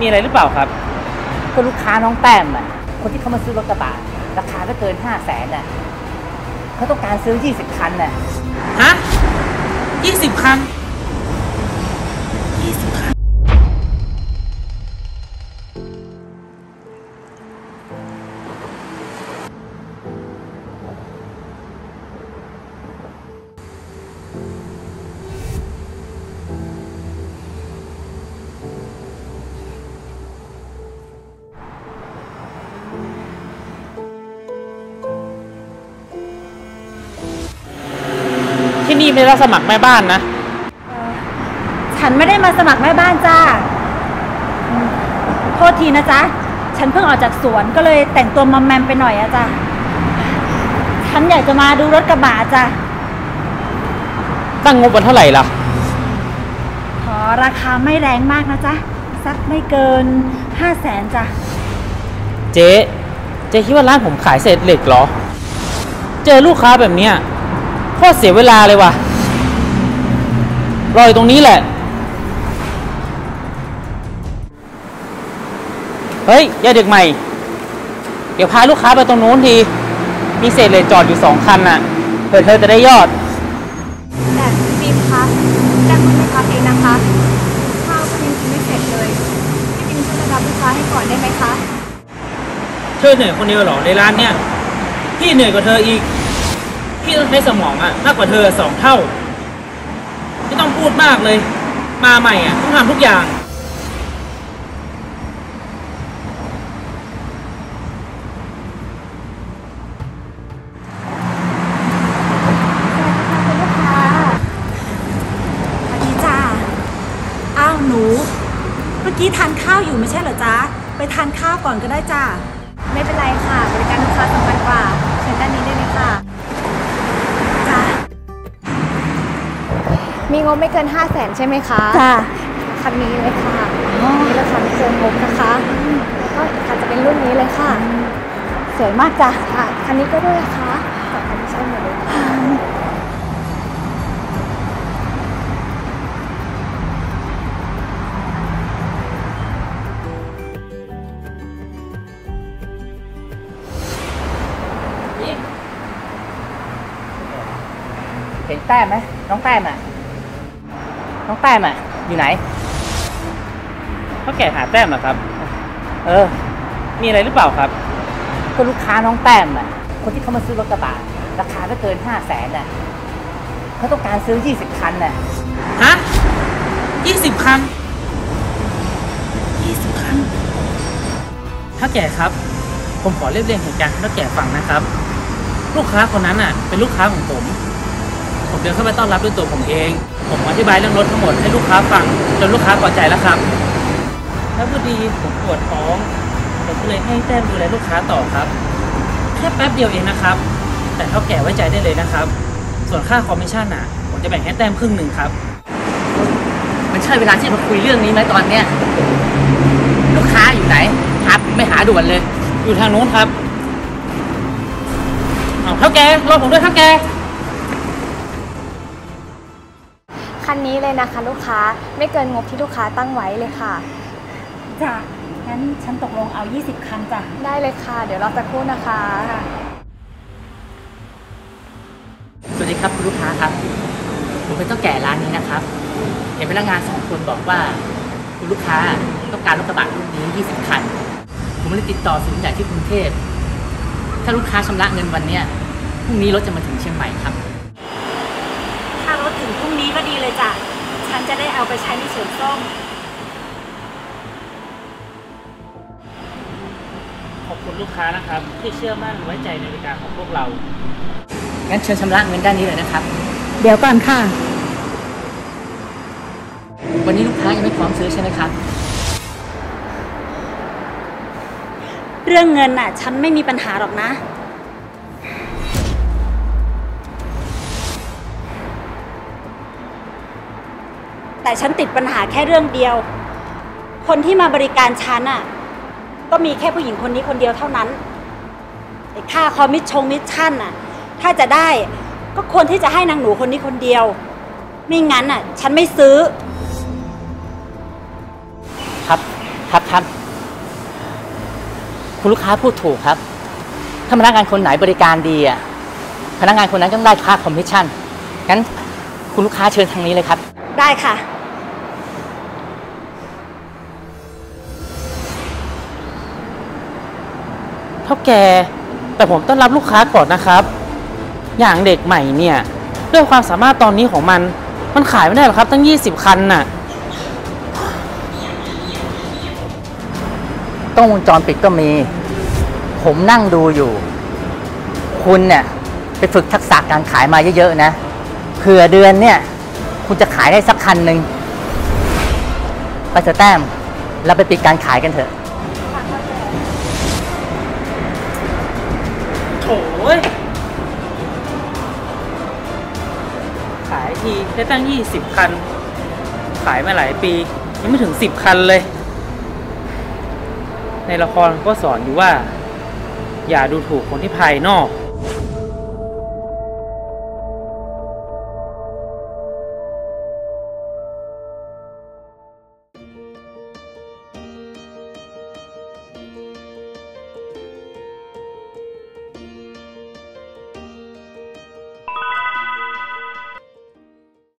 มีอะไรหรือเปล่าครับ ก็ลูกค้าน้องแต้มอะ คนที่เขามาซื้อรถกระบะราคาไม่เกินห้าแสนน่ะเขาต้องการซื้อ 20 คันน่ะ ฮะยี่สิบคันยี่สิบคัน ที่นี่ไม่ได้รับสมัครแม่บ้านนะ ฉันไม่ได้มาสมัครแม่บ้านจ้าอืมโทษทีนะจ๊ะ ฉันเพิ่งออกจากสวนก็เลยแต่งตัวมอมแมมไปหน่อยอะจ้ะฉันอยากจะมาดูรถกระบะจ้ะ ตั้งงบวันเท่าไหร่ล่ะ ขอราคาไม่แรงมากนะจ๊ะ สักไม่เกินห้าแสนจ้ะ เจ๊ เจ๊คิดว่าร้านผมขายเศษเหล็กเหรอ เจอลูกค้าแบบเนี้ย โคตรเสียเวลาเลยว่ะ รออยู่ตรงนี้แหละ เฮ้ยอย่าเด็กใหม่ เดี๋ยวพาลูกค้าไปตรงนู้นที มีเศษเหล็กจอดอยู่สองคันน่ะ เผื่อเธอจะได้ยอด แต่บีมคะแจ้งคุณแม่ค้าเองนะคะ ข้าวก็ยังกินไม่เสร็จเลย พี่บินช่วยรับลูกค้าให้ก่อนได้ไหมคะ เธอเหนื่อยคนเดียวเหรอในร้านเนี่ย พี่เหนื่อยกว่าเธออีก พี่ต้องใช้สมองอะมากกว่าเธอสองเท่าไม่ต้องพูดมากเลย มาใหม่อะต้องทำทุกอย่างสวัสดีจ้าอ้าวหนูเมื่อกี้ทานข้าวอยู่ไม่ใช่เหรอจ๊ะ ไปทานข้าวก่อนก็ได้จ้า ไม่เป็นไรค่ะ บริการลูกค้าสำคัญกว่าเชิญด้านนี้ได้เลยค่ะ มีงบไม่เกิน 5 0 0แสนใช่ไหมคะจ้าคันนี้เลยค่ะมีราคาไม่เกินงบนะคะแล้วก็อีกคันจะเป็นรุ่นนี้เลยค่ะ สวยมากจ้ะค่ะคันนี้ก็ด้วยนะคะสองคันนี้ใช่หมดเลยค่ะเห็นแต้มไหมน้องแต้มอะ น้องแต้มอะ อยู่ไหนเขาแก่หาแต้มเหรอครับ เออ มีอะไรหรือเปล่าครับ ก็ลูกค้าน้องแต้มอะ คนที่เขามาซื้อรถกระบะราคาไม่เกินห้าแสนน่ะเขาต้องการซื้อ20คันน่ะ ฮะยี่สิบคันยี่สิบคันถ้าแก่ครับ ผมขอเรียบเรียงเหตุการณ์ให้ถ้าแก่ฟังนะครับ ลูกค้าคนนั้นน่ะ เป็นลูกค้าของผม ผมเดินเข้าไปต้อนรับด้วยตัวผมเอง ผมอธิบายเรื่องรถทั้งหมดให้ลูกค้าฟังจนลูกค้าพอใจแล้วครับแล้วพอดีผมปวดท้อง ผมก็เลยให้แต้มดูแลลูกค้าต่อครับ แค่แป๊บเดียวเองนะครับ แต่เท่าแก่ไว้ใจได้เลยนะครับ ส่วนค่าคอมมิชชั่นน่ะ ผมจะแบ่งให้แต้มครึ่งหนึ่งครับ มันใช่เวลาที่มาคุยเรื่องนี้ไหมตอนเนี้ยลูกค้าอยู่ไหนหาไม่หาด่วนเลย อยู่ทางนู้นครับเอาเท่าแกรอผมด้วยเท่าแก คันนี้เลยนะคะลูกค้าไม่เกินงบที่ลูกค้าตั้งไว้เลยค่ะ จ้ะ งั้นฉันตกลงเอา 20 คันจ้ะ ได้เลยค่ะ เดี๋ยวรอสักครู่นะคะ สวัสดีครับคุณลูกค้าครับ ผมเป็นเจ้าแก่ร้านนี้นะครับ เห็นพนักงานสองคนบอกว่า คุณลูกค้าต้องการรถกระบะรุ่นนี้ 20 คัน ผมเลยติดต่อศูนย์ใหญ่ที่กรุงเทพ ถ้าลูกค้าชำระเงินวันเนี้ยพรุ่งนี้รถจะมาถึงเชียงใหม่ครับ ถ้ารถถึงพรุ่งนี้ก็ดีเลยจ้ะ ฉันจะได้เอาไปใช้ในสวนส้ม ขอบคุณลูกค้านะครับ ที่เชื่อมั่นไว้ใจในบริการของพวกเรา งั้นเชิญชำระเงินด้านนี้เลยนะครับ เดี๋ยวก่อนค่ะ วันนี้ลูกค้ายังไม่พร้อมซื้อใช่ไหมครับ เรื่องเงินน่ะ ฉันไม่มีปัญหาหรอกนะ แต่ฉันติดปัญหาแค่เรื่องเดียว คนที่มาบริการฉันน่ะ ก็มีแค่ผู้หญิงคนนี้คนเดียวเท่านั้นไอ้ค่าคอมมิชชงมิชชั่นน่ะ ถ้าจะได้ก็ควรที่จะให้นางหนูคนนี้คนเดียว ไม่งั้นน่ะ ฉันไม่ซื้อ ครับผครับครับ คุณลูกค้าพูดถูกครับ ถ้าพนักงานคนไหนบริการดีอะพนักงานคนนั้นต้องได้ค่าคอมมิชชั่นงั้นคุณลูกค้าเชิญทางนี้เลยครับ ได้ค่ะ ท่าแก่แต่ผมต้องรับลูกค้าก่อนนะครับ อย่างเด็กใหม่เนี่ย ด้วยความสามารถตอนนี้ของมัน มันขายไม่ได้หรอกครับ ตั้ง 20 คันน่ะกล้องวงจรปิดก็มี ผมนั่งดูอยู่ คุณเนี่ย ไปฝึกทักษะการขายมาเยอะๆนะเผื่อเดือนเนี่ย คุณจะขายได้สักคันหนึ่งไปเถอะแต้มเราไปปิดการขายกันเถอะ ขายทีได้ตั้งยี่สิบคัน ขายมาหลายปี ยังไม่ถึงสิบคันเลย ในละครก็สอนอยู่ว่า อย่าดูถูกคนที่ภายนอก